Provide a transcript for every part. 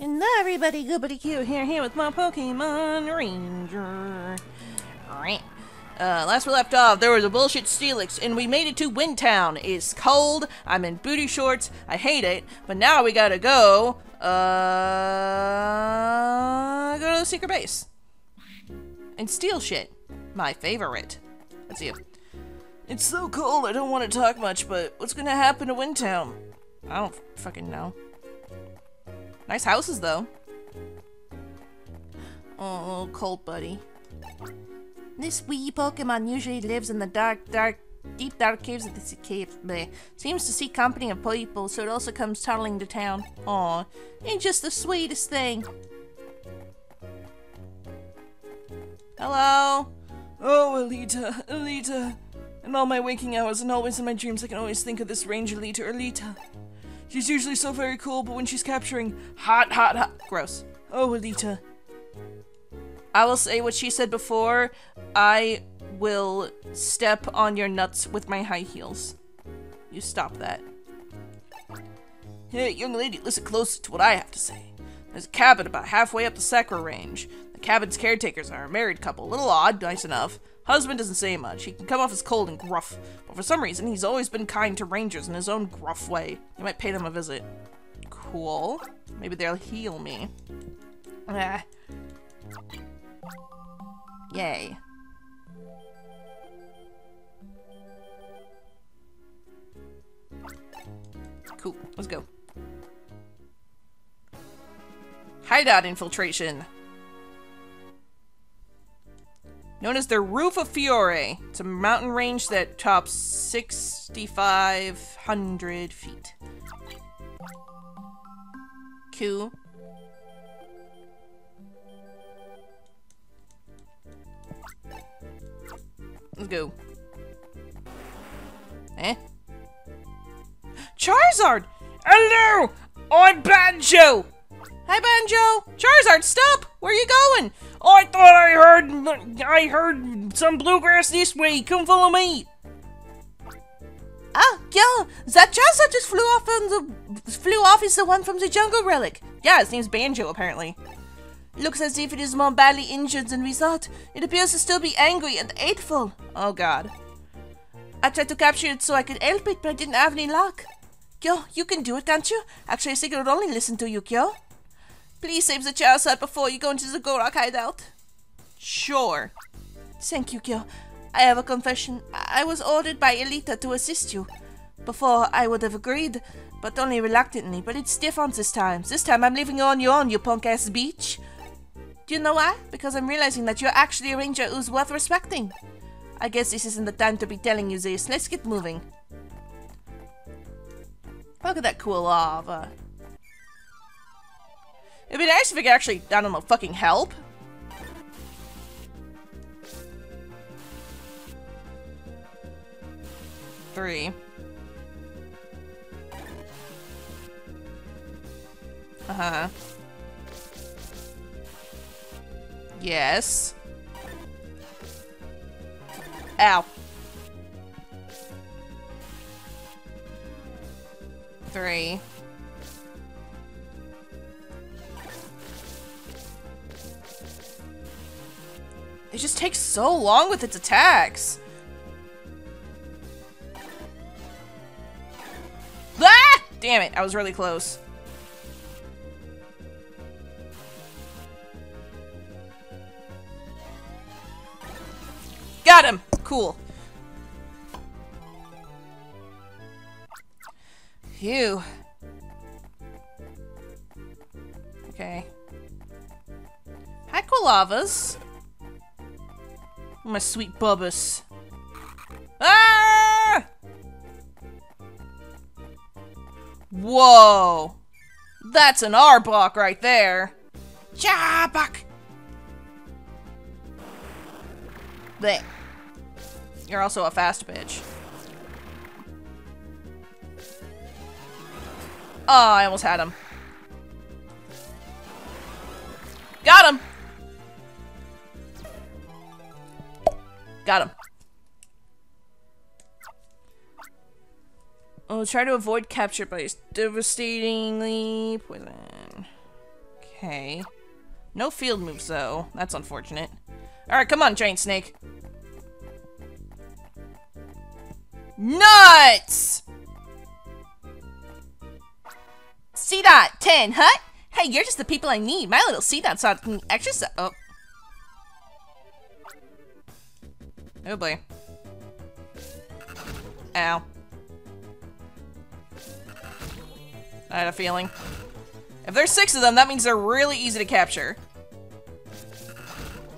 And everybody goobity cute here, here with my Pokemon Ranger. Alright. Uh, last we left off, there was a bullshit Steelix, and we made it to Wintown. It's cold, I'm in booty shorts, I hate it, but now we gotta go, uh, go to the secret base. And steal shit. My favorite. Let's see. It's so cold, I don't want to talk much, but what's gonna happen to Wintown? I don't fucking know. Nice houses, though. Oh, oh, cold buddy. This wee Pokemon usually lives in the dark, dark, deep dark caves of the cave. Bleh. Seems to see company of people, so it also comes tunneling to town. Aw, ain't just the sweetest thing. Hello? Oh, Alita, Alita. In all my waking hours and always in my dreams, I can always think of this Ranger Alita, Alita. She's usually so very cool, but when she's capturing hot, hot, hot. Gross. Oh, Alita. I will say what she said before. I will step on your nuts with my high heels. You stop that. Hey, young lady, listen closely to what I have to say. There's a cabin about halfway up the Sakura range. The cabin's caretakers are a married couple. A little odd, nice enough. Husband doesn't say much. He can come off as cold and gruff, but for some reason, he's always been kind to rangers in his own gruff way. You might pay them a visit. Cool. Maybe they'll heal me. Ah. Yay. Cool. Let's go. Hideout infiltration. Known as the Roof of Fiore. It's a mountain range that tops 6,500 feet. Cool. Let's go. Eh? Charizard! Hello! I'm Banjo! Hi, Banjo! Charizard, stop! Where are you going? Oh, I thought I heard I heard some bluegrass this way. Come follow me. Ah, yeah, that Charizard just flew off from the flew off is the one from the jungle relic. Yeah, his name's Banjo apparently. Looks as if it is more badly injured than we thought. It appears to still be angry and hateful. Oh god. I tried to capture it so I could help it, but I didn't have any luck. Kyo, you can do it, can't you? Actually, I think it would only listen to you, Kyo. Please save the Charizard before you go into the Go-Rock hideout. Sure. Thank you, Kyo. I have a confession. I was ordered by Alita to assist you. Before, I would have agreed, but only reluctantly. But it's different this time. This time, I'm leaving you on your own, you punk-ass beach. Do you know why? Because I'm realizing that you're actually a ranger who's worth respecting. I guess this isn't the time to be telling you this. Let's get moving. Look at that cool lava. It'd be nice if we could actually, I don't know, fucking help. Three. Uh-huh. Yes. Ow. Three. It just takes so long with its attacks. Ah! Damn it, I was really close. Got him! Cool. Phew. Okay. Hi, Quilavas. My sweet Bubbus. Ah! Whoa. That's an Arbok right there. Jabak! There. You're also a fast bitch. Oh, I almost had him. Got him! Got him. Oh, try to avoid capture by devastatingly poison. Okay. No field moves, though. That's unfortunate. Alright, come on, Giant Snake. Nuts! C dot 10, huh? Hey, you're just the people I need. My little C dot saw extra Oh. Oh boy. Ow. I had a feeling. If there's six of them, that means they're really easy to capture.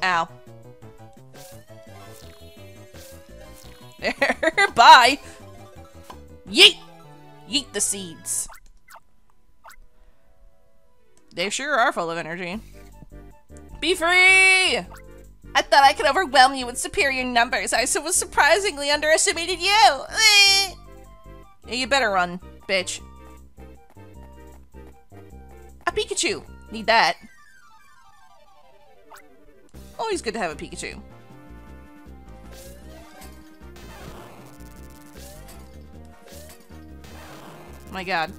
Ow. There, bye! Yeet! Yeet the seeds. They sure are full of energy. Be free! I thought I could overwhelm you with superior numbers. I was surprisingly underestimated you. you better run, bitch. A Pikachu. Need that. Always good to have a Pikachu. Oh my god.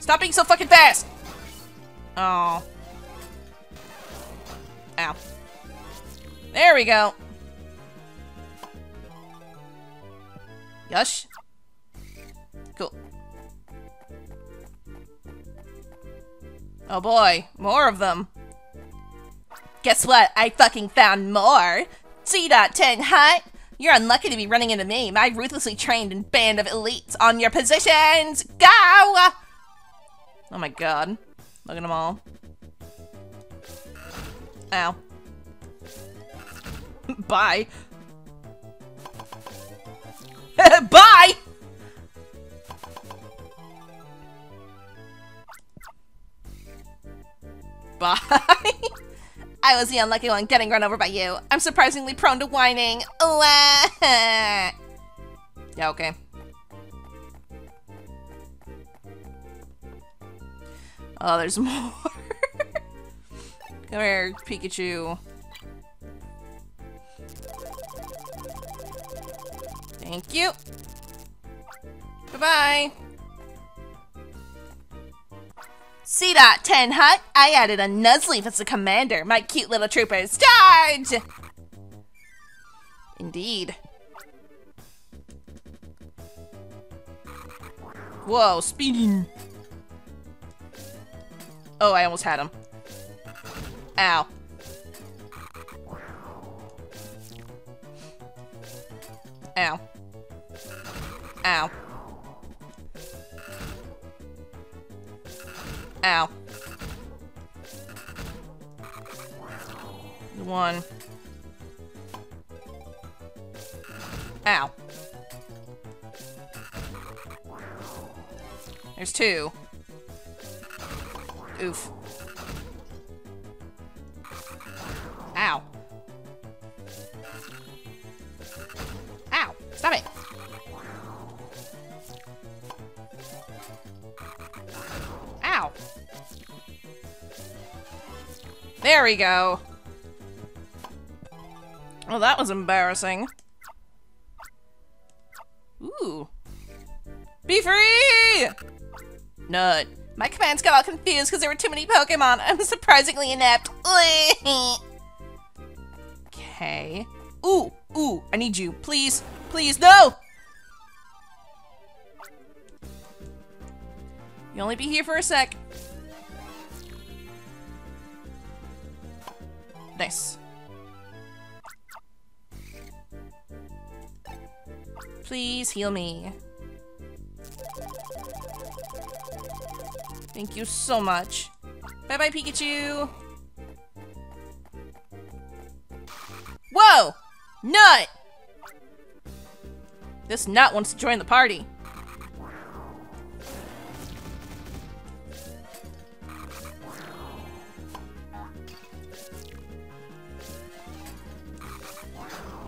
Stop being so fucking fast! Oh. Ow. There we go. Yush. Cool. Oh boy, more of them. Guess what? I fucking found more. C.10, huh? You're unlucky to be running into me, my ruthlessly trained and band of elites. On your positions, go! Oh my god. Look at them all. Ow. Bye. Bye! Bye. I was the unlucky one getting run over by you. I'm surprisingly prone to whining. yeah, okay. Oh, there's more. Come here, Pikachu. Thank you. Bye-bye. C dot 10 hut. I added a Nuzleaf as a commander. My cute little troopers. Charge! Indeed. Whoa, speeding. Oh, I almost had him. Ow. Ow. Ow. Ow. One. Ow. There's two. Oof. We go. Well, that was embarrassing. Ooh. Be free! Nut. My commands got all confused because there were too many Pokemon. I'm surprisingly inept. okay. Ooh, ooh, I need you. Please, please, no! You only be here for a sec. Nice. Please heal me. Thank you so much. Bye-bye, Pikachu! Whoa! Nut! This nut wants to join the party.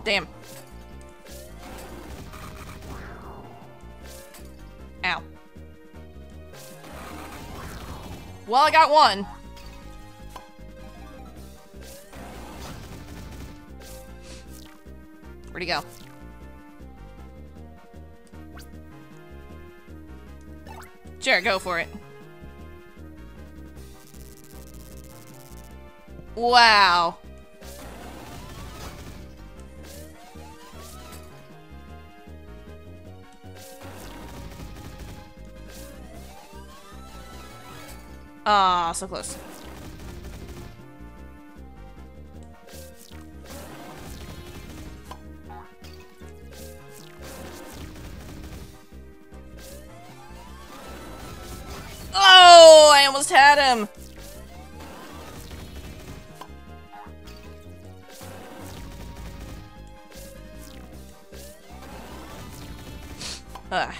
Damn. Ow. Well, I got one. Where'd he go? Sure, go for it. Wow. Ah, so close. Oh, I almost had him. Ugh.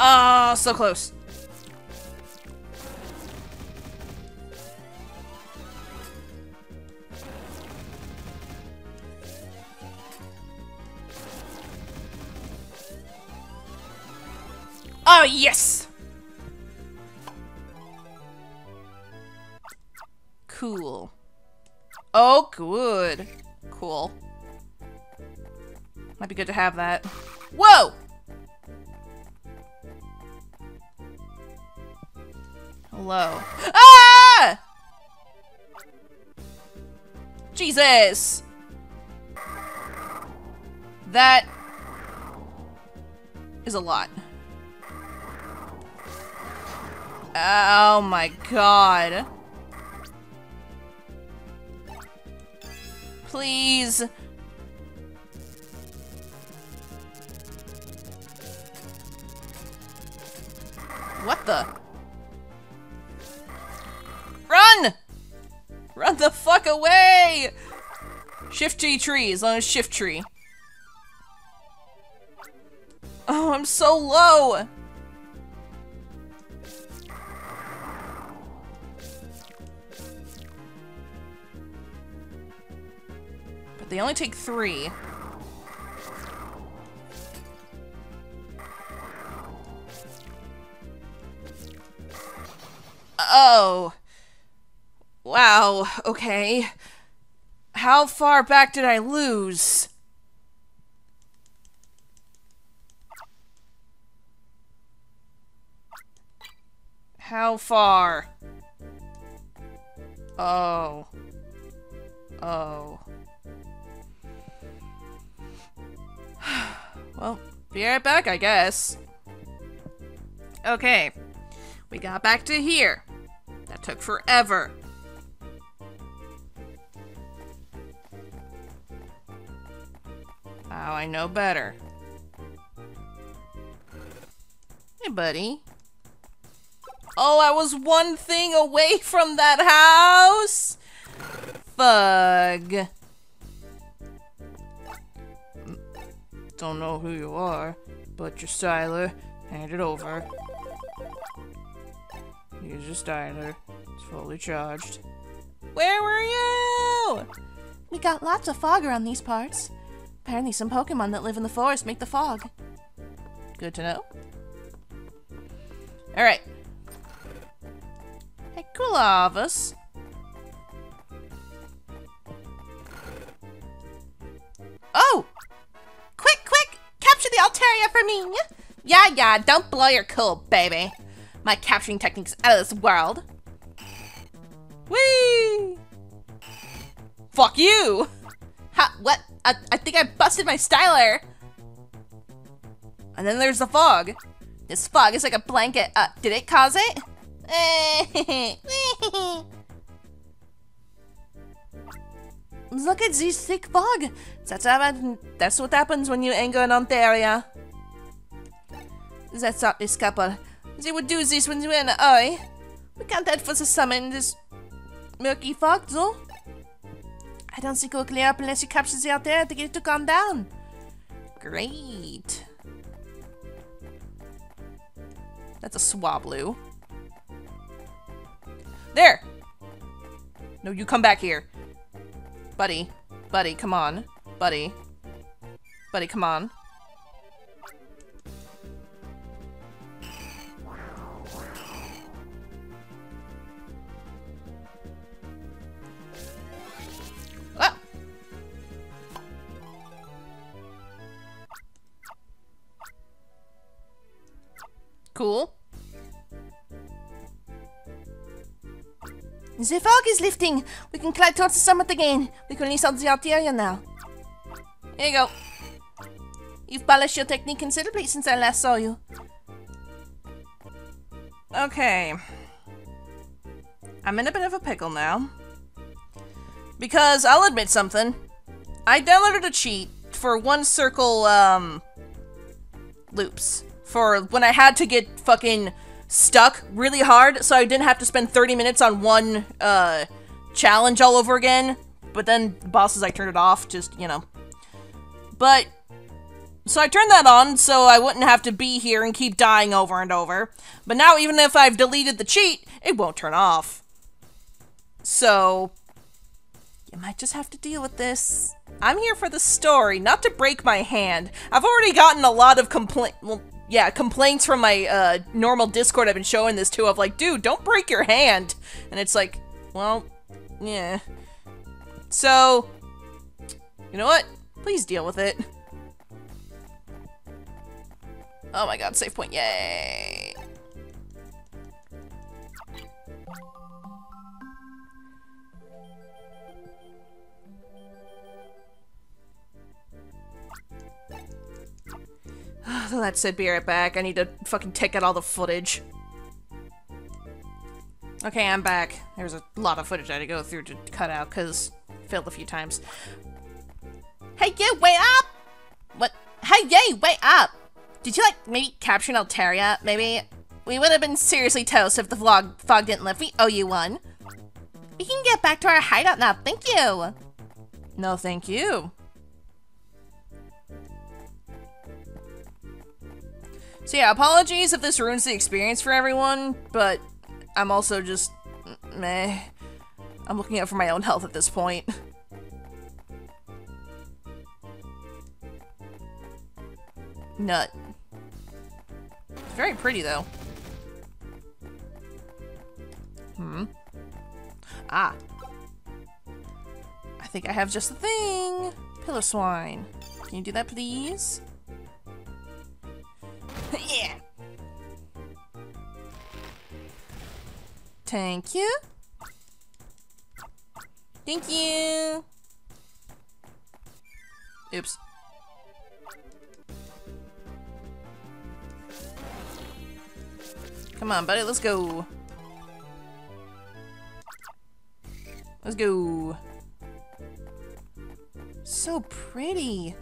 Oh, so close. Oh, yes! Cool. Oh, good. Cool. Might be good to have that. Whoa! Hello. Ah! Jesus! That is a lot. Oh my god. Please. What the? Run! Run the fuck away! Shift tree tree, as long as shift tree. Oh, I'm so low! But they only take three. Oh. Wow, okay. How far back did I lose? How far? Oh. Oh. well, be right back, I guess. Okay. We got back to here. That took forever. Now I know better. Hey, buddy. Oh, I was one thing away from that house? Fug. Don't know who you are, but your styler. Hand it over. Here's your styler. It's fully charged. Where were you? We got lots of fog around these parts. Apparently some Pokemon that live in the forest make the fog. Good to know. Alright. Hey, Quilavas. Oh! Quick, quick! Capture the Altaria for me! Yeah, yeah, don't blow your cool, baby. My capturing technique's out of this world. Whee! Fuck you! Ha, what? I, I think I busted my styler. And then there's the fog. This fog is like a blanket. Uh, did it cause it? Look at this thick fog. That's, that's what happens when you anger an Altaria. That's not this couple. They would do this when they were in a hurry. We can't head for the summer in this murky fog, though. I don't think we'll clear up unless you capture the out there to get it to calm down. Great. That's a Swablu. There! No, you come back here. Buddy. Buddy, come on. Buddy. Buddy, come on. The fog is lifting. We can climb towards the summit again. We can release all the artillery now. Here you go. You've polished your technique considerably since I last saw you. Okay. I'm in a bit of a pickle now. Because I'll admit something. I downloaded a cheat for one circle, um, loops. For when I had to get fucking stuck really hard, so I didn't have to spend 30 minutes on one, uh, challenge all over again. But then bosses, I turned it off, just, you know. But, so I turned that on so I wouldn't have to be here and keep dying over and over. But now, even if I've deleted the cheat, it won't turn off. So, you might just have to deal with this. I'm here for the story, not to break my hand. I've already gotten a lot of complaint, well, yeah, complaints from my uh, normal Discord I've been showing this to of like, dude, don't break your hand. And it's like, well, yeah. So, you know what? Please deal with it. Oh my god, save point, yay! That said, be right back. I need to fucking take out all the footage. Okay, I'm back. There's a lot of footage I had to go through to cut out, because failed a few times. Hey, you, wait up! What? Hey, yay, wait up! Did you, like, maybe capture an Altaria? Maybe? We would have been seriously toast if the vlog fog didn't lift. We owe you one. We can get back to our hideout now. Thank you. No, thank you. So yeah, apologies if this ruins the experience for everyone, but I'm also just meh. I'm looking out for my own health at this point. Nut. It's very pretty though. Hmm. Ah. I think I have just the thing. Piloswine. Can you do that please? yeah. Thank you. Thank you. Oops. Come on, buddy, let's go. Let's go. So pretty.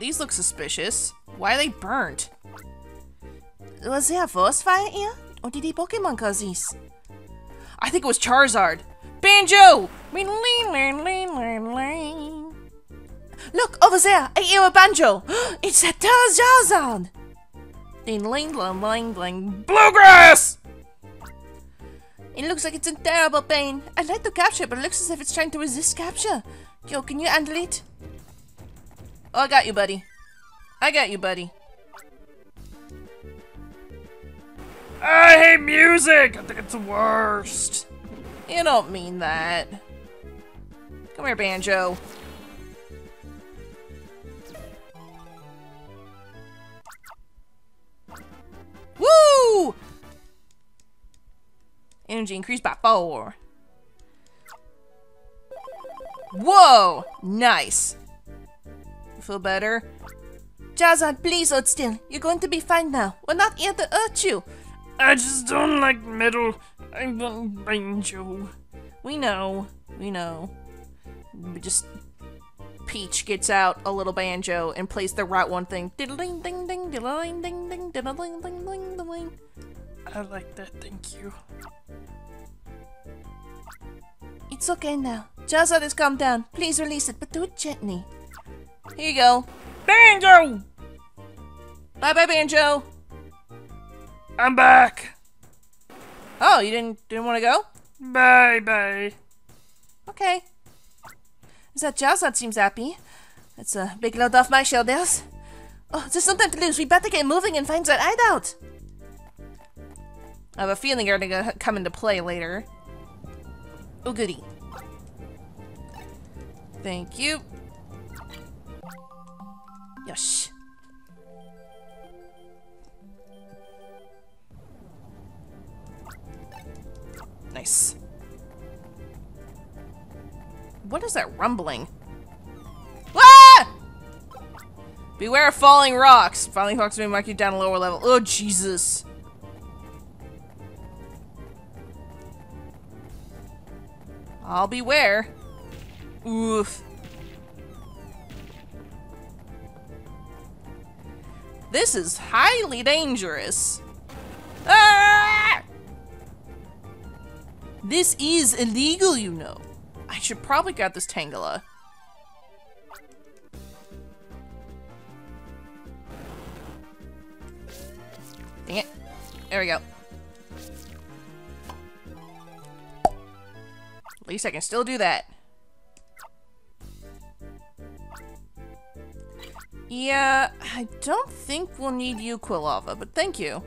These look suspicious. Why are they burnt? Was there a forest fire here? Or did the Pokemon cause these? I think it was Charizard. Banjo! Look, over there! I hear a banjo! it's a Charizard! Ding ling ling ling ling. Bluegrass! It looks like it's in terrible pain. I'd like to capture it, but it looks as if it's trying to resist capture. Yo, can you handle it? Oh, I got you, buddy. I got you, buddy. I hate music! I think it's the worst. You don't mean that. Come here, Banjo. Woo! Energy increased by four. Whoa! Nice feel better? Jazan, please hold still. You're going to be fine now. We're not here to hurt you. I just don't like metal. I want banjo. We know. We know. We just Peach gets out a little banjo and plays the Route 1 thing. Diddling ding ding diddling ding ding diddling ding ding ding. I like that, thank you. It's okay now. Jazza has calmed down. Please release it, but do it gently. Here you go. Banjo! Bye bye, Banjo. I'm back. Oh, you didn't didn't want to go? Bye bye. Okay. Is that Jazz? That seems happy. That's a big load off my shoulders. Oh, there's no time to lose. We better get moving and find that hideout. I have a feeling you're gonna come into play later. Oh, goody. Thank you. よし Nice. What is that rumbling? Ah! Beware of falling rocks. Falling rocks may mark you down a lower level. Oh, Jesus. I'll beware. Oof. This is highly dangerous. Ah! This is illegal, you know. I should probably grab this Tangela. Dang it. There we go. At least I can still do that. Yeah, I don't think we'll need you, Quilava, but thank you.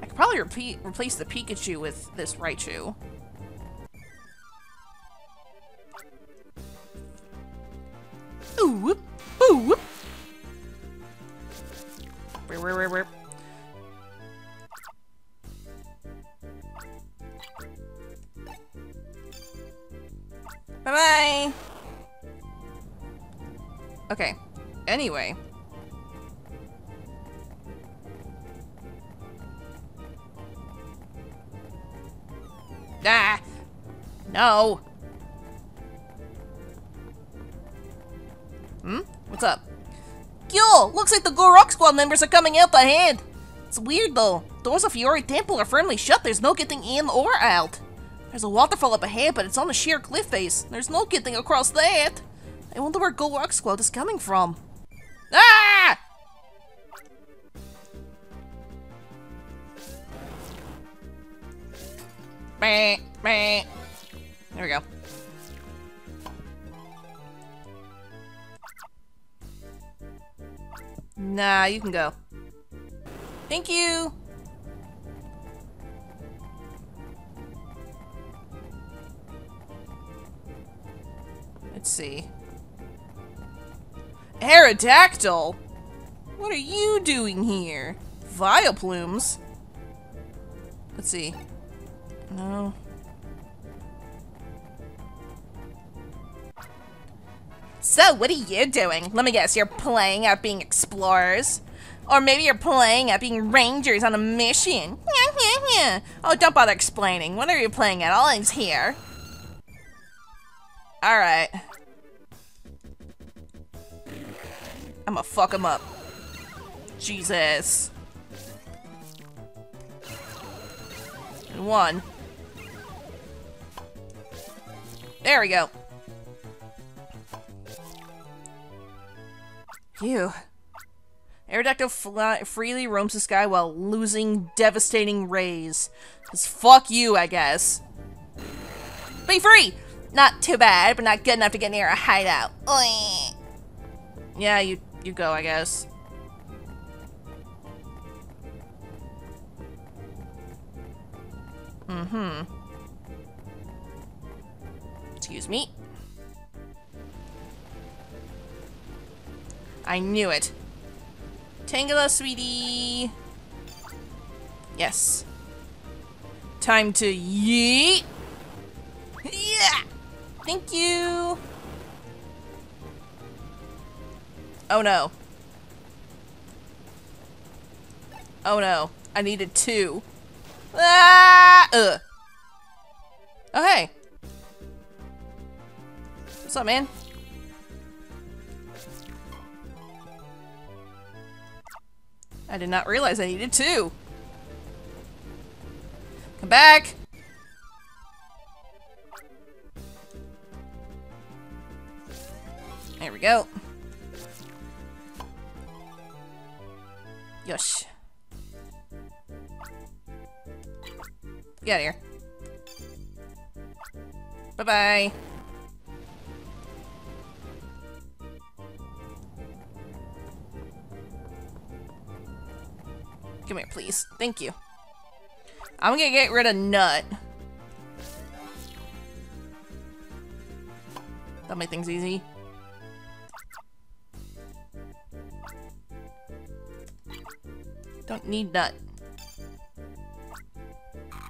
I could probably repeat, replace the Pikachu with this Raichu. Bye-bye! Okay. Anyway. Ah! No! Hmm? What's up? Yo! Looks like the Go-Rock Squad members are coming out ahead! It's weird though. Doors of Fiore Temple are firmly shut. There's no getting in or out. There's a waterfall up ahead, but it's on a sheer cliff face. There's no getting across that. I wonder where Go-Rock Squad is coming from. Ah! Meh, meh. There we go. Nah, you can go. Thank you! Let's see. Aerodactyl? What are you doing here? Vileplumes? Let's see. No. So, what are you doing? Let me guess, you're playing at being explorers? Or maybe you're playing at being rangers on a mission? oh, don't bother explaining. What are you playing at? All is here. Alright. I'm gonna fuck him up. Jesus. And One. There we go. Phew. Aerodactyl fly freely roams the sky while losing devastating rays. Cause fuck you, I guess. Be free! Not too bad, but not good enough to get near a hideout. Yeah, you you go, I guess. Mm-hmm. Excuse me. I knew it. Tangela, sweetie. Yes. Time to yeet. Yeah. Thank you. Oh no. Oh no. I needed two. Ah! Ugh. Oh hey. What's up, man? I did not realize I needed two. Come back! There we go. Yosh. Get out of here. Bye-bye. Come here, please. Thank you. I'm gonna get rid of Nut. That'll make things easy. Don't need that.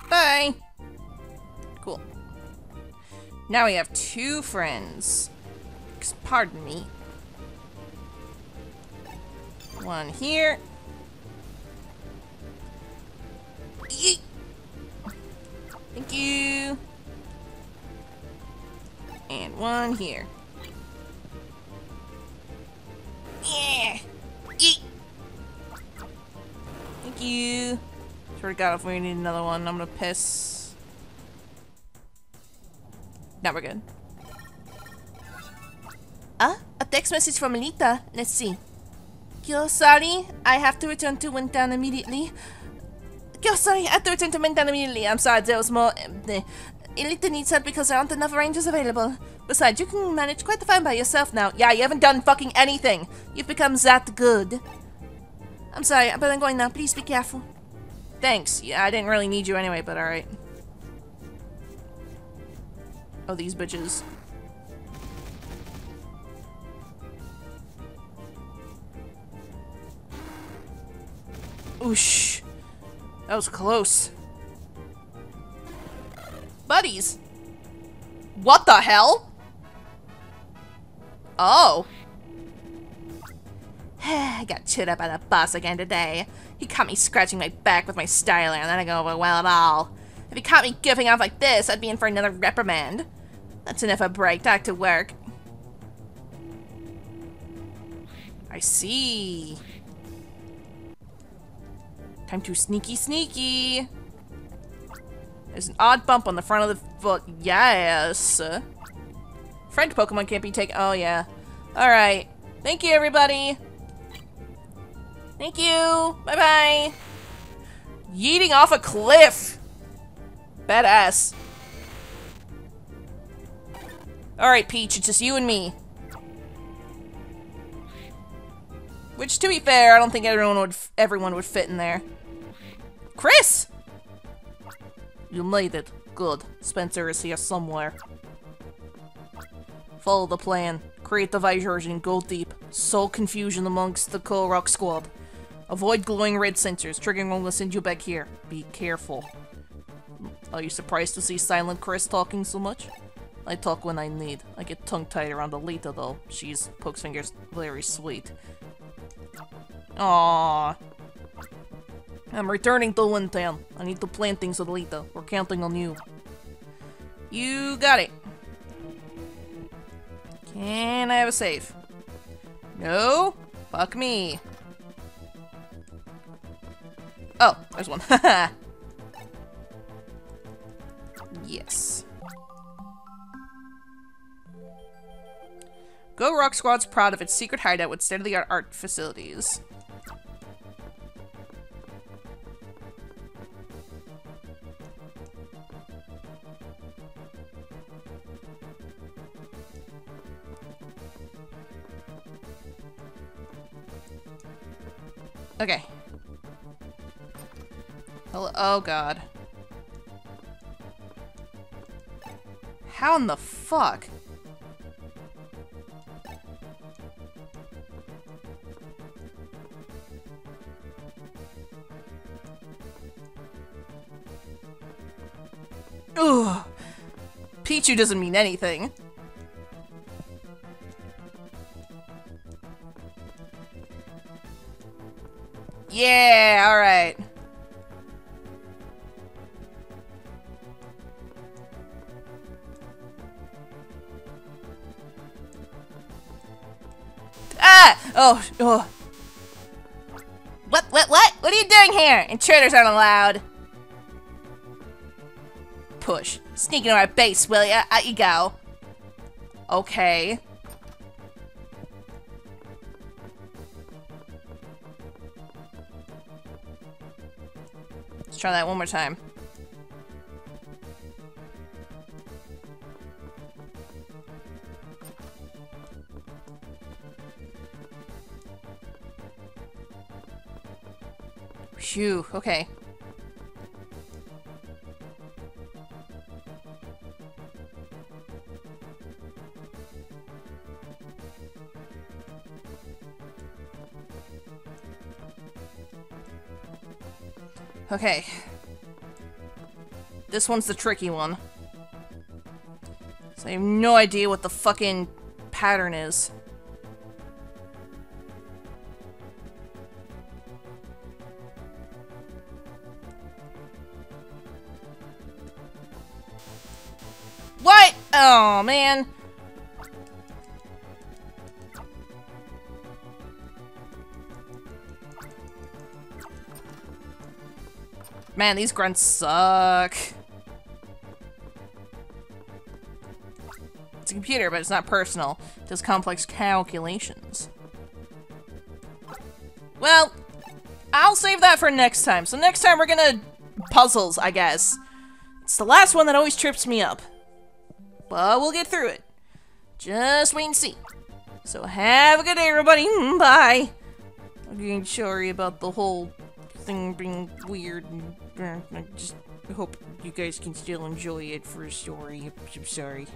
Bye! Cool. Now we have two friends. Pardon me. One here. Yeet. Thank you. And one here. Thank you. Swear to God, if we need another one, I'm gonna piss. Now we're good. Ah, a text message from Alita. Let's see. Yo, sorry, I have to return to Wintown immediately. Yo, sorry, I have to return to Wintown immediately. I'm sorry, there was more. Uh, Alita needs help because there aren't enough rangers available. Besides, you can manage quite the fine by yourself now. Yeah, you haven't done fucking anything. You've become that good. I'm sorry, but I'm going now. Please be careful. Thanks. Yeah, I didn't really need you anyway, but alright. Oh, these bitches. Oosh. That was close. Buddies. What the hell? Oh. I got chewed up by the boss again today. He caught me scratching my back with my styler and that didn't go over well at all. If he caught me goofing off like this, I'd be in for another reprimand. That's enough of a break. Back to work. I see. Time to sneaky sneaky. There's an odd bump on the front of the foot. Yes. Friend Pokemon can't be taken. Oh, yeah. Alright. Thank you, everybody. Thank you. Bye-bye. Yeeting off a cliff. Badass. Alright, Peach, it's just you and me. Which, to be fair, I don't think everyone would everyone would fit in there. Chris! You made it. Good. Spenser is here somewhere. Follow the plan. Create the diversion. Go deep. Sow confusion amongst the Go-Rock squad. Avoid glowing red sensors. Triggering will send you back here. Be careful. Are you surprised to see Silent Chris talking so much? I talk when I need. I get tongue-tied around Alita though. She's, pokes fingers, very sweet. Aww. I'm returning to Wintown. I need to plan things with Alita. We're counting on you. You got it. Can I have a save? No? Fuck me. Oh, there's one. yes. Go Rock Squad's proud of its secret hideout with state-of-the-art art facilities. Okay. Hello oh god. How in the fuck? Ugh. Pichu doesn't mean anything. Yeah, alright. Oh, oh. What, what, what? What are you doing here? Intruders aren't allowed. Push. Sneak into our base, will ya? Out you go. Okay. Let's try that one more time. Phew, okay. Okay. This one's the tricky one. So I have no idea what the fucking pattern is. What? Oh, man. Man, these grunts suck. It's a computer, but it's not personal. It does complex calculations. Well, I'll save that for next time. So next time we're gonna... Puzzles, I guess. It's the last one that always trips me up. But we'll get through it. Just wait and see. So have a good day, everybody. Mm, Bye. I'm sorry about the whole thing being weird. Uh, I just hope you guys can still enjoy it for a story. I'm sorry.